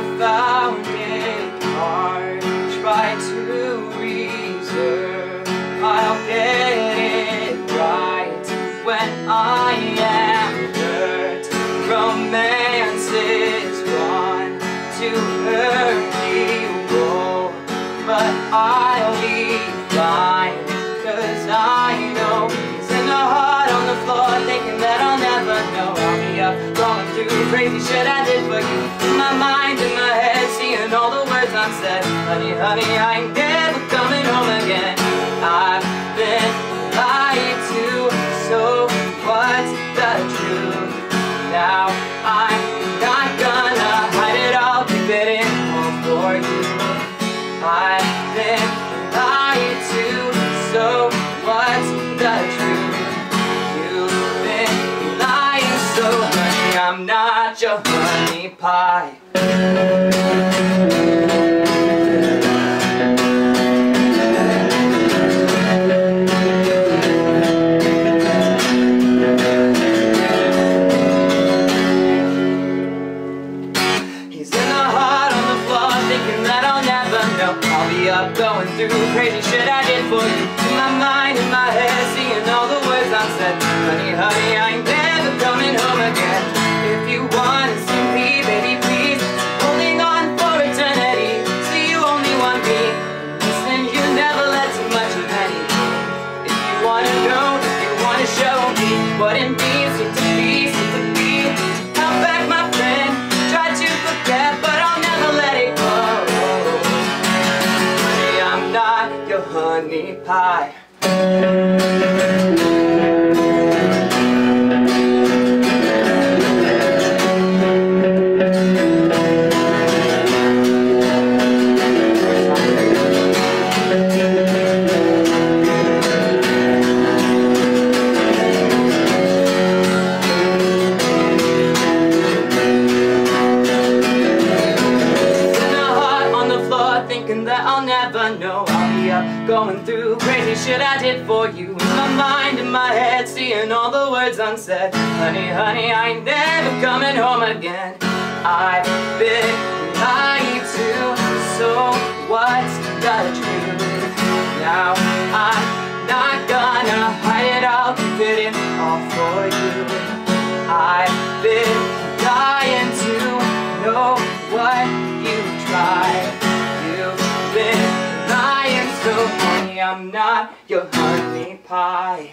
I found it hard. Try to reserve. I'll get it right when I am hurt. Romance is one to hurt me all, but I'll be fine. Cause I know it's in the heart on the floor thinking that I'll never know. I'll be up, going through crazy shit I did for you my mind, in my head, seeing all the words I'm said, Honey, honey, I ain't never coming home again. I've been honey pie. He's in the heart on the floor thinking that I'll never know I'll be up going through crazy shit I did for you pie I'll never know. I'll be up going through crazy shit I did for you. In my mind, in my head, seeing all the words unsaid. Honey, honey, I ain't never coming home again. I've been lied to, so what's the truth? Now I'm not gonna hide it, I'll keep it in all for you. I've been dying to know what you've I'm not your honey pie.